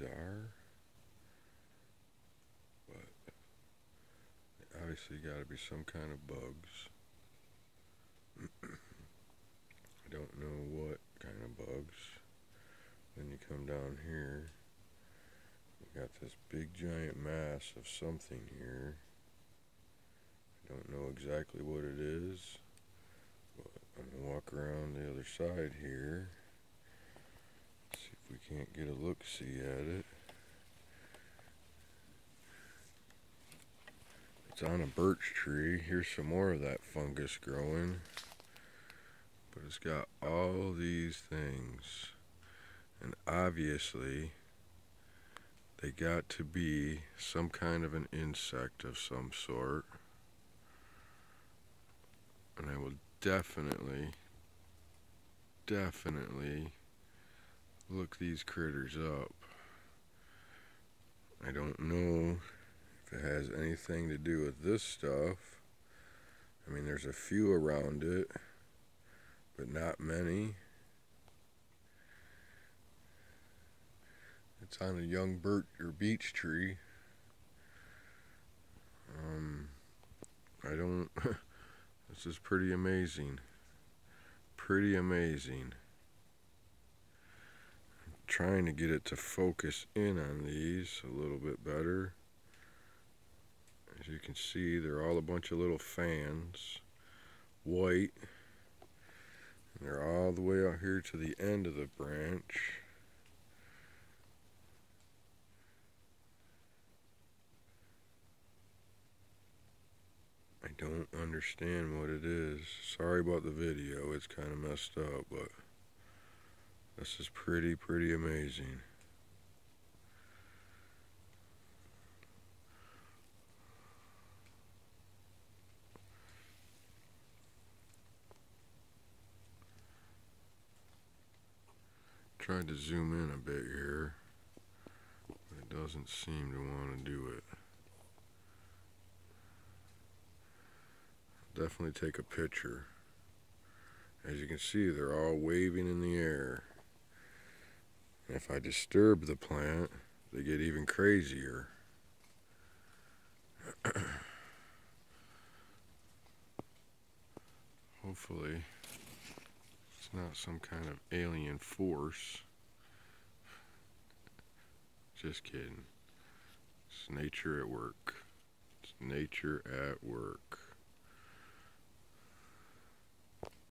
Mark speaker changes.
Speaker 1: are. But obviously got to be some kind of bugs. I don't know what kind of bugs. Then you come down here. We got this big giant mass of something here. I don't know exactly what it is. But I'm gonna walk around the other side here. Can't get a look see at it. It's on a birch tree. Here's some more of that fungus growing. But it's got all these things. And obviously, they got to be some kind of an insect of some sort. And I will definitely, definitely look these critters up. I don't know if it has anything to do with this stuff. I mean, there's a few around it, but not many. It's on a young birch or beech tree. Um, I don't. this is pretty amazing. Pretty amazing. Trying to get it to focus in on these a little bit better. As you can see, they're all a bunch of little fans, white. And they're all the way out here to the end of the branch. I don't understand what it is. Sorry about the video, it's kind of messed up, but this is pretty, pretty amazing. Tried to zoom in a bit here, but it doesn't seem to want to do it. Definitely take a picture. As you can see, they're all waving in the air. If I disturb the plant, they get even crazier. Hopefully, it's not some kind of alien force. Just kidding. It's nature at work. It's nature at work.